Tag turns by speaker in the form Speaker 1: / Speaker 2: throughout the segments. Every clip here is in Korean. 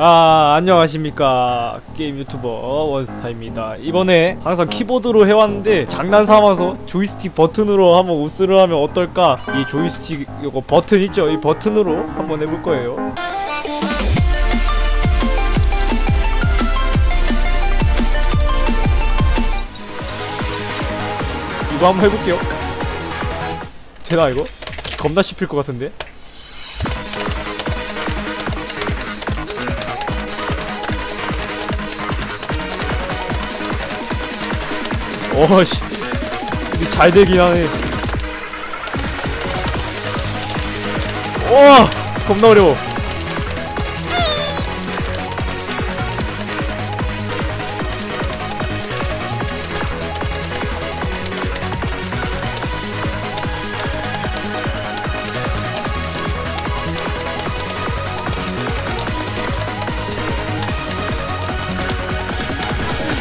Speaker 1: 아 안녕하십니까. 게임 유튜버 원스타입니다. 이번에 항상 키보드로 해왔는데 장난 삼아서 조이스틱 버튼으로 한번 우스를 하면 어떨까? 이 조이스틱 요거 버튼 있죠? 이 버튼으로 한번 해볼 거예요. 이거 한번 해볼게요. 되나 이거? 겁나 씹힐 것 같은데 어씨. 잘 되긴 하네. 와 겁나 어려워.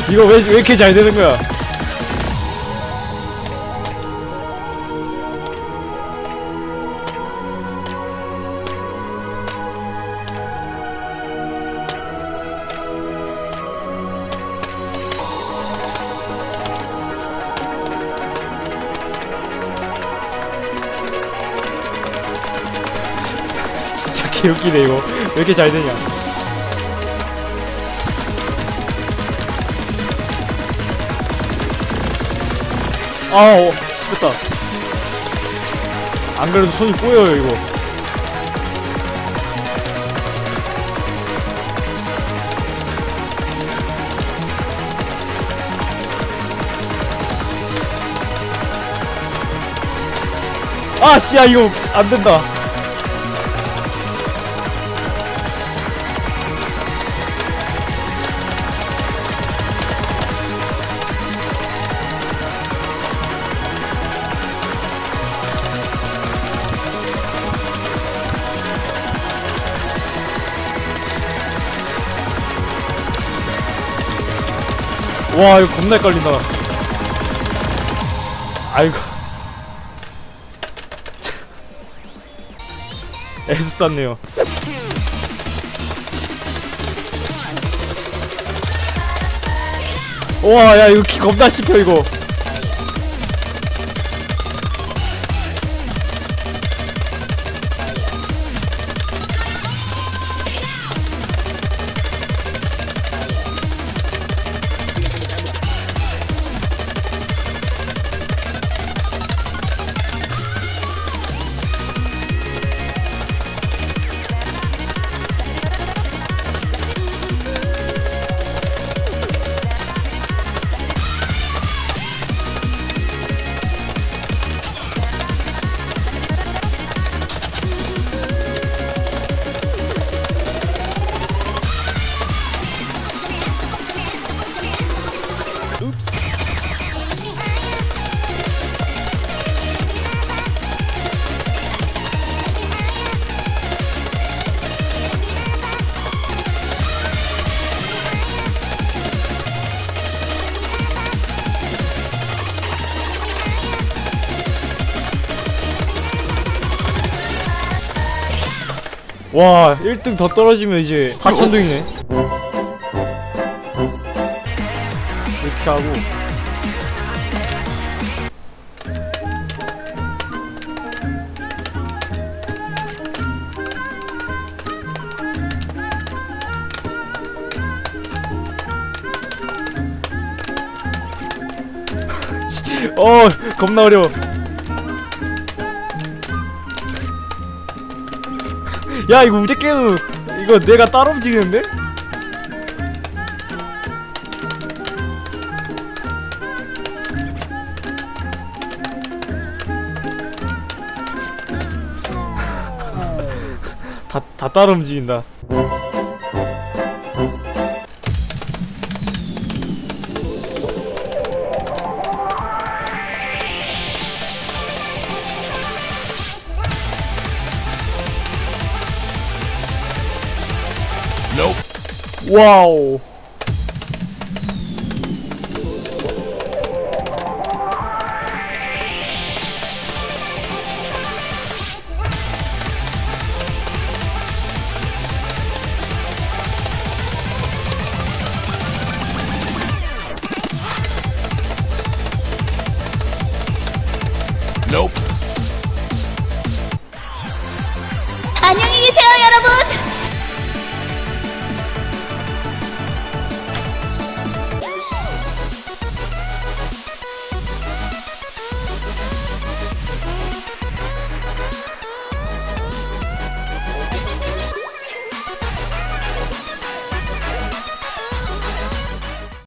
Speaker 1: 이거 왜, 왜 이렇게 잘 되는 거야 개웃기네 이거. 왜 이렇게 잘 되냐. 아어 됐다. 안 그래도 손이 꼬여요 이거. 아 씨야 이거 안 된다 와 이거 겁나 헷갈린다. 아이고. 애수 땄네요. 와야 이거 기 겁나 씹혀 이거 와 1등 더 떨어지면 이제 하천등이네 이렇게 하고. 어 겁나 어려워. 야 이거 우제 게임 이거 내가 따로 움직이는데? 다, 다 따로 움직인다. 와우